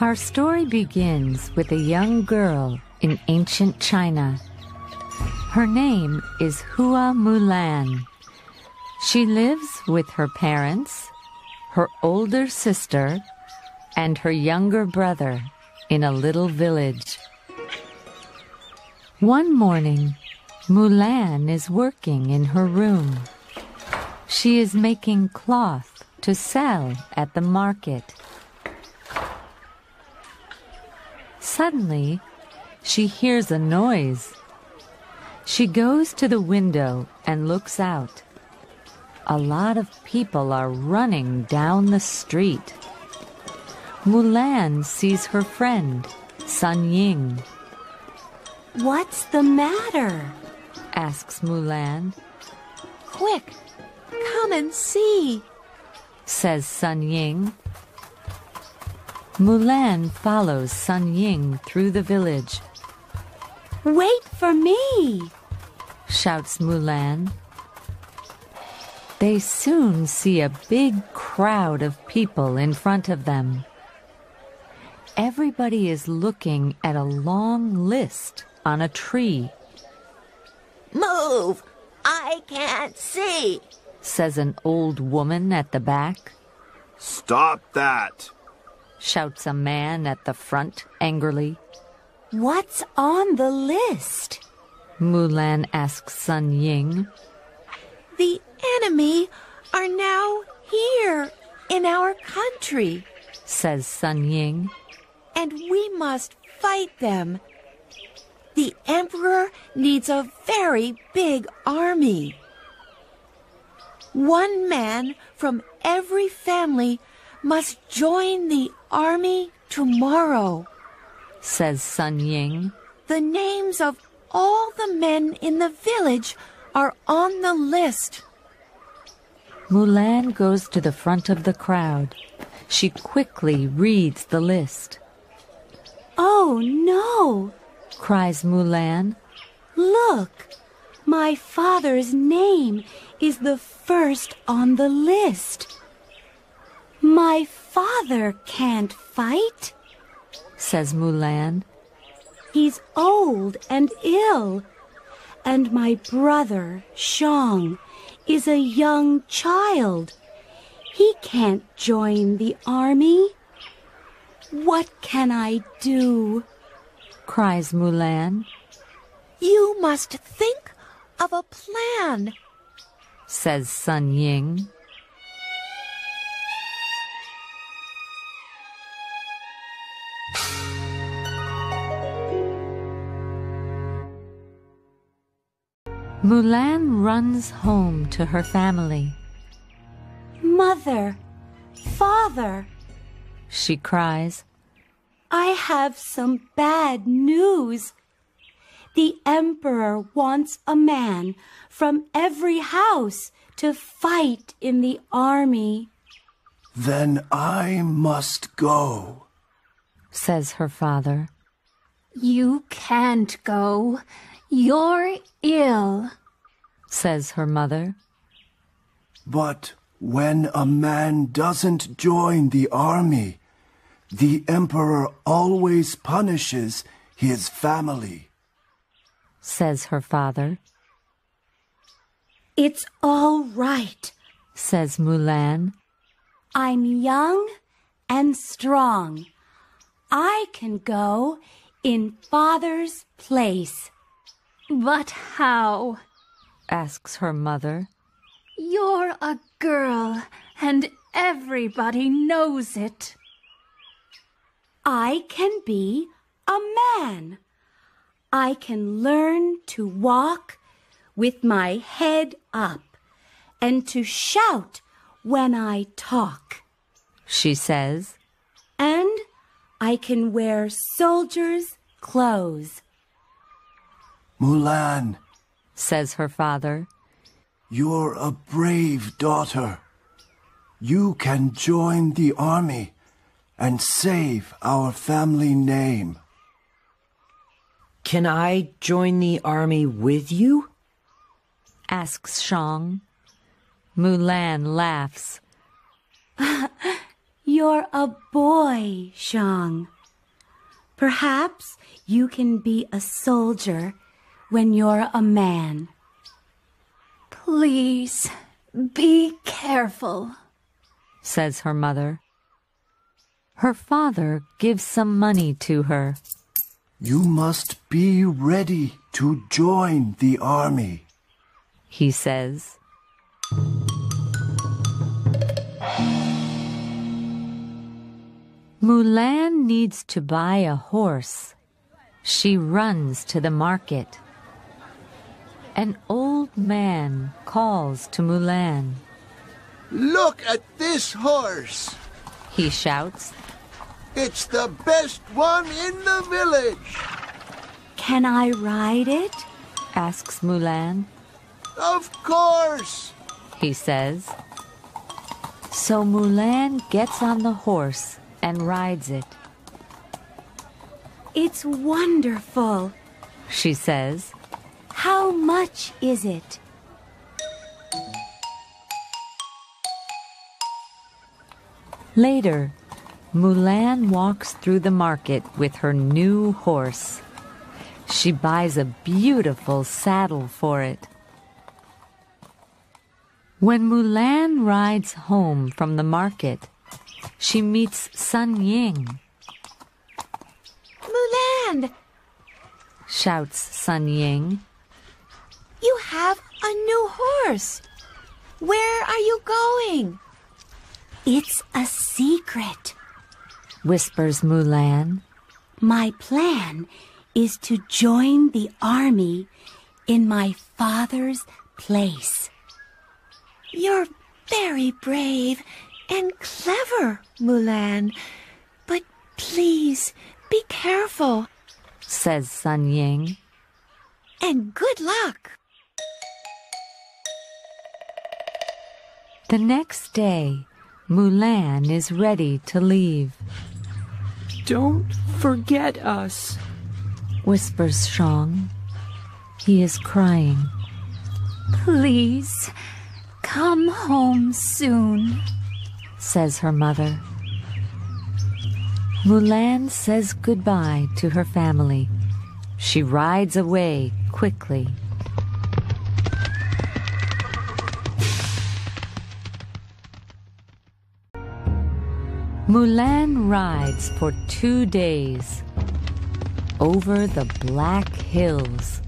Our story begins with a young girl in ancient China. Her name is Hua Mulan. She lives with her parents, her older sister, and her younger brother in a little village. One morning, Mulan is working in her room. She is making cloth to sell at the market. Suddenly, she hears a noise. She goes to the window and looks out. A lot of people are running down the street. Mulan sees her friend, Sun Ying. What's the matter? asks Mulan. Quick, come and see, says Sun Ying. Mulan follows Sun Ying through the village. Wait for me, shouts Mulan. They soon see a big crowd of people in front of them. Everybody is looking at a long list on a tree. Move! I can't see, says an old woman at the back. Stop that! Shouts a man at the front angrily. What's on the list? Mulan asks Sun Ying. The enemy are now here in our country, says Sun Ying. And we must fight them. The Emperor needs a very big army. One man from every family must join the army tomorrow, says Sun Ying. The names of all the men in the village are on the list. Mulan goes to the front of the crowd. She quickly reads the list. Oh no! cries Mulan. Look! My father's name is the first on the list. My father can't fight, says Mulan. He's old and ill. And my brother, Shang, is a young child. He can't join the army. What can I do? cries Mulan. You must think of a plan, says Sun Ying. Mulan runs home to her family. Mother, father, she cries. I have some bad news. The Emperor wants a man from every house to fight in the army. Then I must go, says her father. You can't go. You're ill, says her mother. But when a man doesn't join the army, the emperor always punishes his family, says her father. It's all right, says Mulan. I'm young and strong. I can go in father's place. But how? asks her mother. You're a girl, and everybody knows it. I can be a man. I can learn to walk with my head up and to shout when I talk, she says. And I can wear soldiers' clothes. Mulan, says her father, you're a brave daughter. You can join the army and save our family name. Can I join the army with you? asks Shang. Mulan laughs. You're you're a boy, Shang. Perhaps you can be a soldier when you're a man. Please, be careful, says her mother. Her father gives some money to her. You must be ready to join the army, he says. Mulan needs to buy a horse. She runs to the market. An old man calls to Mulan. Look at this horse! He shouts. It's the best one in the village! Can I ride it? asks Mulan. Of course! He says. So Mulan gets on the horse and rides it. It's wonderful, she says. How much is it? Later, Mulan walks through the market with her new horse. She buys a beautiful saddle for it. When Mulan rides home from the market, she meets Sun Ying. Mulan! shouts Sun Ying. You have a new horse. Where are you going? It's a secret, whispers Mulan. My plan is to join the army in my father's place. You're very brave and clever, Mulan. But please be careful, says Sun Ying. And good luck. The next day, Mulan is ready to leave. Don't forget us, whispers Shang. He is crying. Please, come home soon says her mother. Mulan says goodbye to her family. She rides away quickly. Mulan rides for two days over the black hills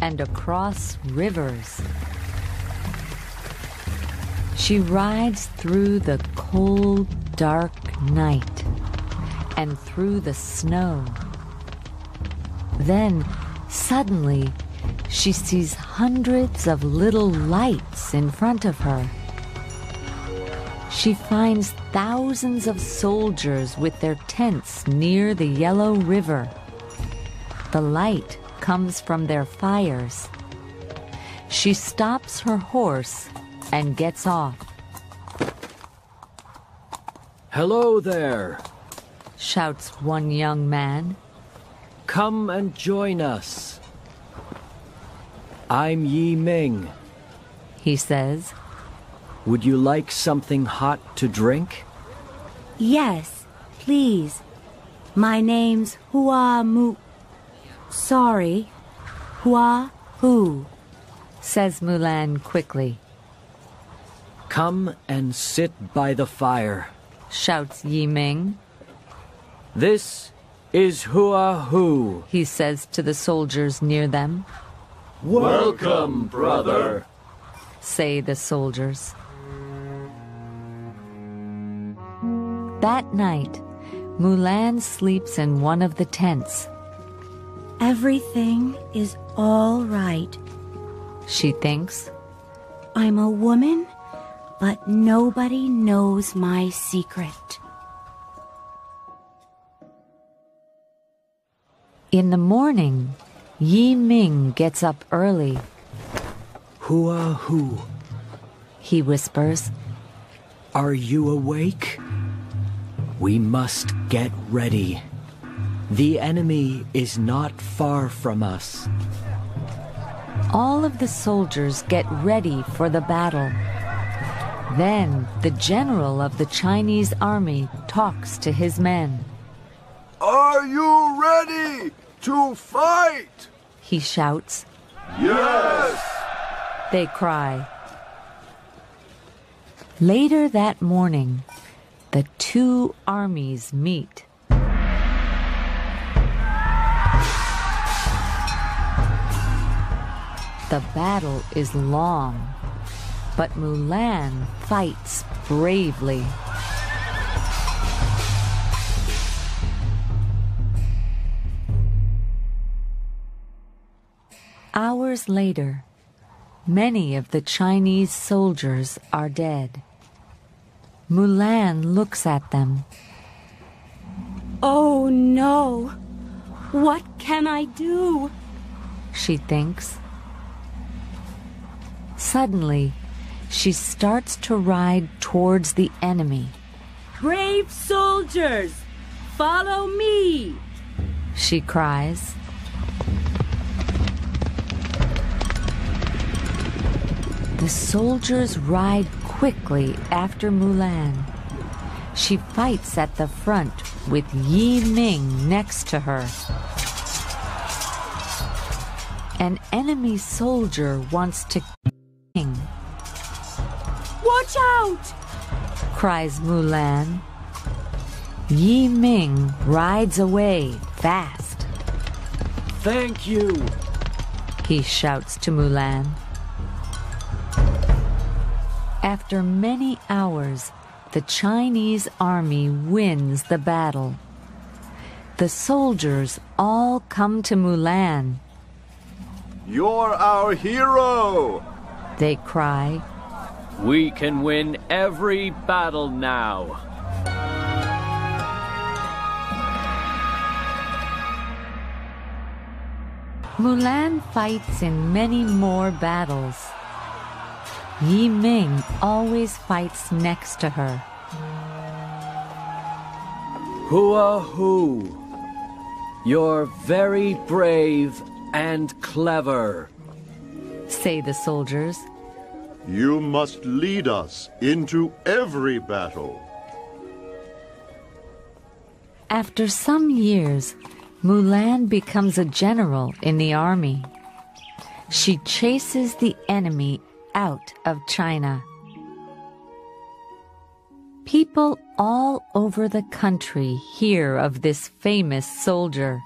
and across rivers she rides through the cold, dark night and through the snow. Then, suddenly, she sees hundreds of little lights in front of her. She finds thousands of soldiers with their tents near the Yellow River. The light comes from their fires. She stops her horse and gets off. Hello there, shouts one young man. Come and join us. I'm Yi Ming, he says. Would you like something hot to drink? Yes, please. My name's Hua Mu. Sorry, Hua Hu, says Mulan quickly. Come and sit by the fire, shouts Yi Ming. This is Hua Hu, he says to the soldiers near them. Welcome, brother, say the soldiers. That night, Mulan sleeps in one of the tents. Everything is all right, she thinks. I'm a woman but nobody knows my secret. In the morning, Yi Ming gets up early. Hua Hu, he whispers. Are you awake? We must get ready. The enemy is not far from us. All of the soldiers get ready for the battle. Then the general of the Chinese army talks to his men. Are you ready to fight? He shouts. Yes! They cry. Later that morning, the two armies meet. The battle is long, but Mulan fights bravely. Hours later, many of the Chinese soldiers are dead. Mulan looks at them. Oh no! What can I do? She thinks. Suddenly, she starts to ride towards the enemy. Brave soldiers, follow me! She cries. The soldiers ride quickly after Mulan. She fights at the front with Yi Ming next to her. An enemy soldier wants to king. Watch out! cries Mulan. Yi Ming rides away fast. Thank you, he shouts to Mulan. After many hours, the Chinese army wins the battle. The soldiers all come to Mulan. You're our hero! They cry. We can win every battle now. Mulan fights in many more battles. Yi Ming always fights next to her. Hua Hu. You're very brave and clever, say the soldiers. You must lead us into every battle. After some years, Mulan becomes a general in the army. She chases the enemy out of China. People all over the country hear of this famous soldier,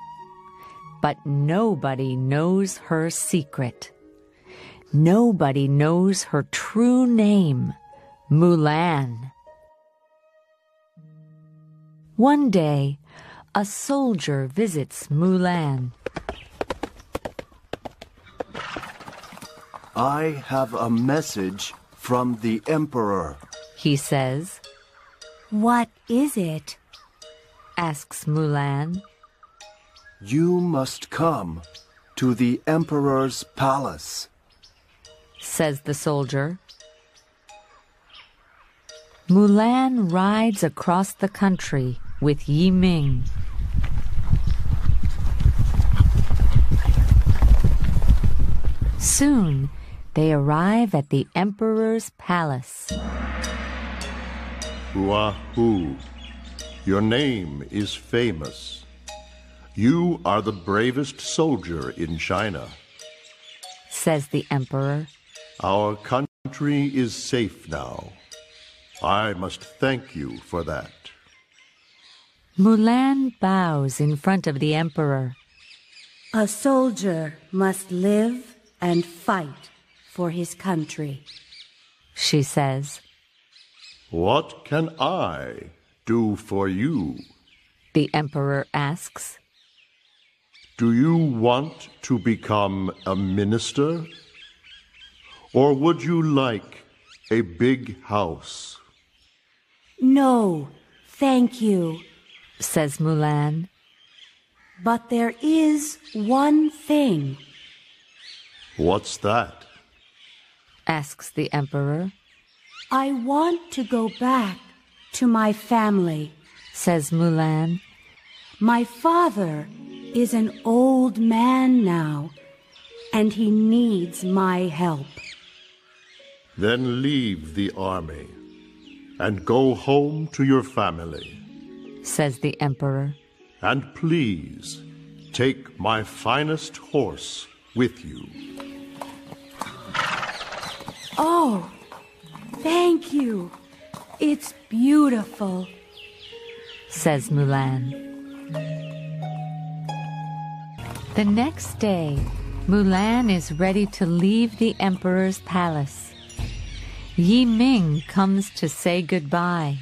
but nobody knows her secret. Nobody knows her true name, Mulan. One day, a soldier visits Mulan. I have a message from the Emperor, he says. What is it? asks Mulan. You must come to the Emperor's palace, says the soldier. Mulan rides across the country with Yi Ming. Soon, they arrive at the Emperor's palace. Huahu, your name is famous. You are the bravest soldier in China, says the Emperor. Our country is safe now. I must thank you for that. Mulan bows in front of the Emperor. A soldier must live and fight for his country, she says. What can I do for you? The Emperor asks. Do you want to become a minister? Or would you like a big house? No, thank you, says Mulan. But there is one thing. What's that? Asks the Emperor. I want to go back to my family, says Mulan. My father is an old man now, and he needs my help. Then leave the army and go home to your family. Says the emperor. And please take my finest horse with you. Oh, thank you. It's beautiful, says Mulan. The next day, Mulan is ready to leave the emperor's palace. Yi Ming comes to say goodbye.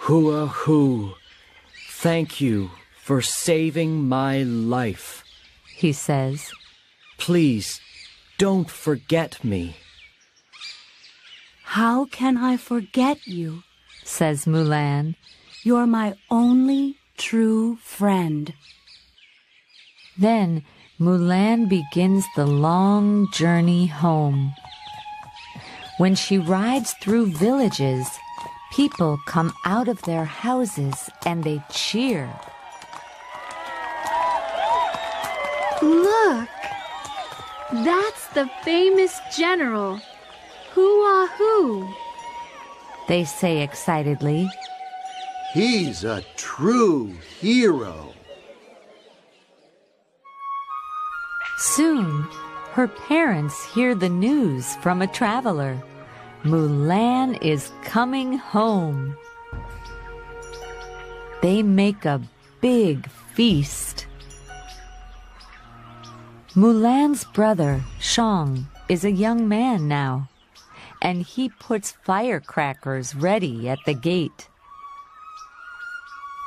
Hua Hu, thank you for saving my life, he says. Please don't forget me. How can I forget you? says Mulan. You're my only true friend. Then Mulan begins the long journey home. When she rides through villages, people come out of their houses and they cheer. Look! That's the famous general, Hua Hu. They say excitedly. He's a true hero. Soon, her parents hear the news from a traveler. Mulan is coming home. They make a big feast. Mulan's brother, Shang, is a young man now, and he puts firecrackers ready at the gate.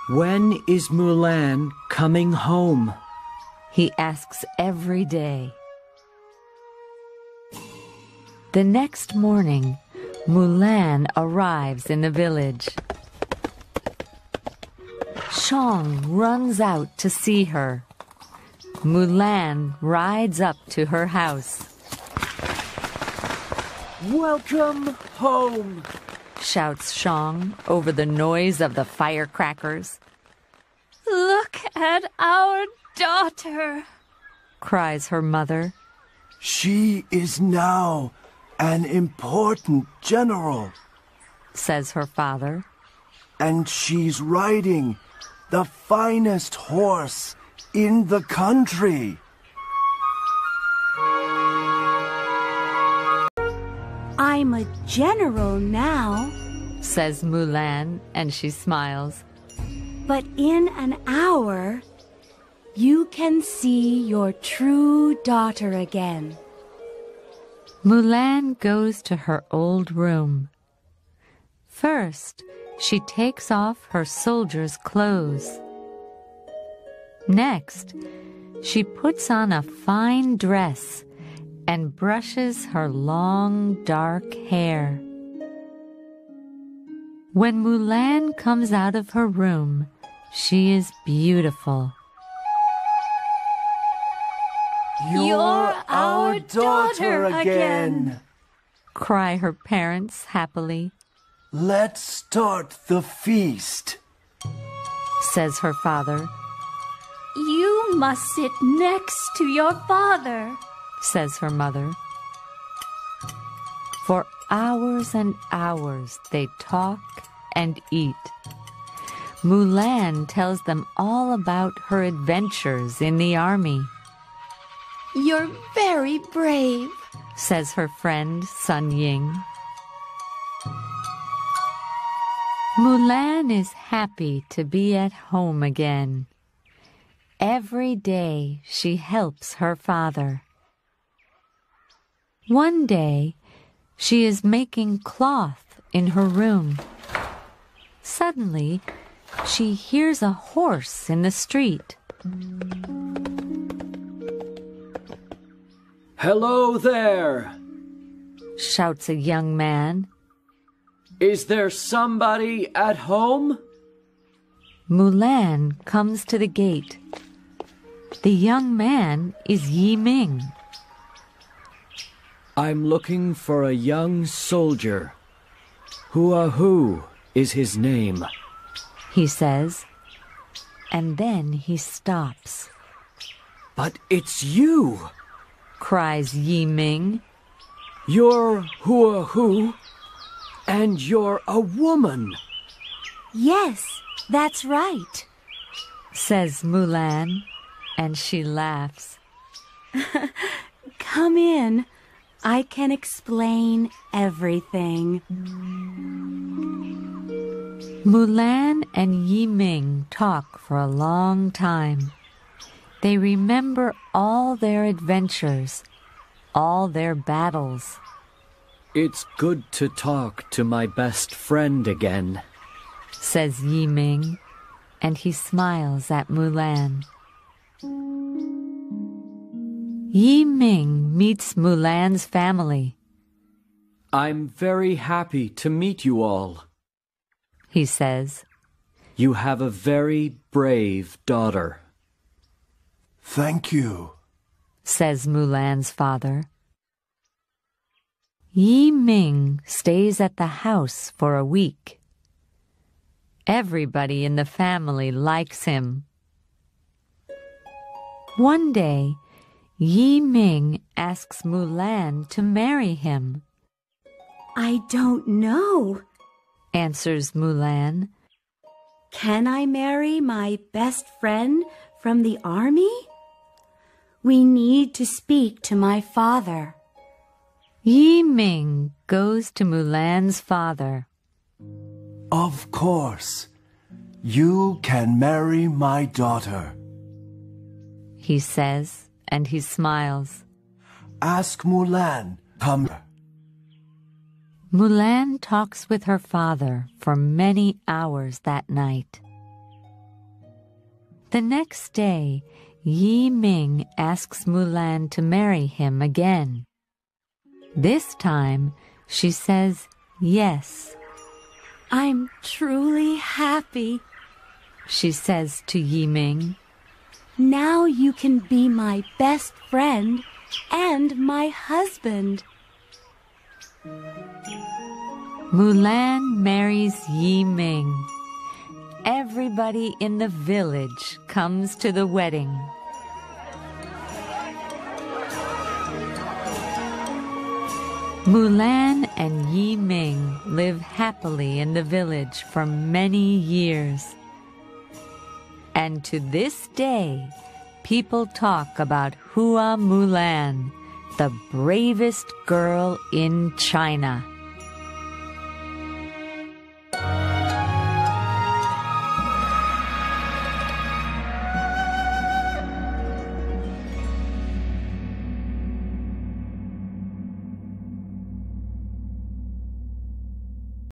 When is Mulan coming home? He asks every day. The next morning, Mulan arrives in the village. Shang runs out to see her. Mulan rides up to her house. Welcome home, shouts Shang over the noise of the firecrackers. Look at our daughter, cries her mother. She is now an important general, says her father. And she's riding the finest horse in the country. I'm a general now, says Mulan, and she smiles. But in an hour, you can see your true daughter again. Mulan goes to her old room. First, she takes off her soldier's clothes. Next, she puts on a fine dress and brushes her long dark hair. When Mulan comes out of her room, she is beautiful. You're, our daughter again, cry her parents happily. Let's start the feast, says her father. You must sit next to your father, says her mother. For hours and hours they talk and eat. Mulan tells them all about her adventures in the army. You're very brave, says her friend Sun Ying. Mulan is happy to be at home again. Every day she helps her father. One day she is making cloth in her room. Suddenly she hears a horse in the street. Hello there, shouts a young man. Is there somebody at home? Mulan comes to the gate. The young man is Yi Ming. I'm looking for a young soldier. Hua Hu is his name, he says. And then he stops. But it's you! cries Yi Ming. You're Hua Hu, and you're a woman. Yes, that's right, says Mulan, and she laughs. Come in. I can explain everything. Mulan and Yiming talk for a long time. They remember all their adventures, all their battles. It's good to talk to my best friend again, says Yiming, and he smiles at Mulan. Yiming meets Mulan's family. I'm very happy to meet you all, he says. You have a very brave daughter. Thank you, says Mulan's father. Yiming stays at the house for a week. Everybody in the family likes him. One day, Yi Ming asks Mulan to marry him. I don't know, answers Mulan. Can I marry my best friend from the army? We need to speak to my father. Yi Ming goes to Mulan's father. Of course. You can marry my daughter, he says, and he smiles. Ask Mulan, come. Mulan talks with her father for many hours that night. The next day, Yi Ming asks Mulan to marry him again. This time, she says yes. I'm truly happy, she says to Yiming. Now you can be my best friend and my husband. Mulan marries Yiming. Everybody in the village comes to the wedding. Mulan and Yiming live happily in the village for many years. And to this day, people talk about Hua Mulan, the bravest girl in China.